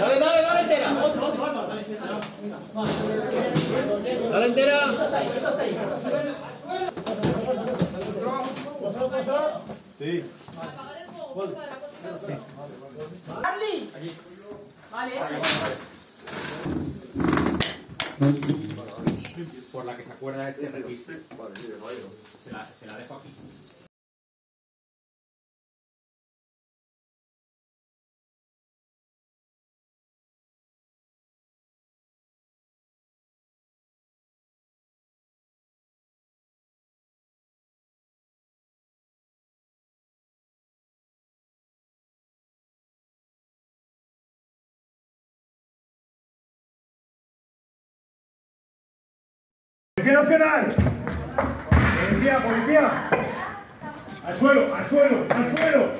Dale, dale, dale entera. Sí. Sí. Charlie. Vale, Por la que se acuerda este revista. Se la, se la dejo aquí. ¡Policía Nacional! ¡Policía, policía! ¡Al suelo, al suelo, al suelo!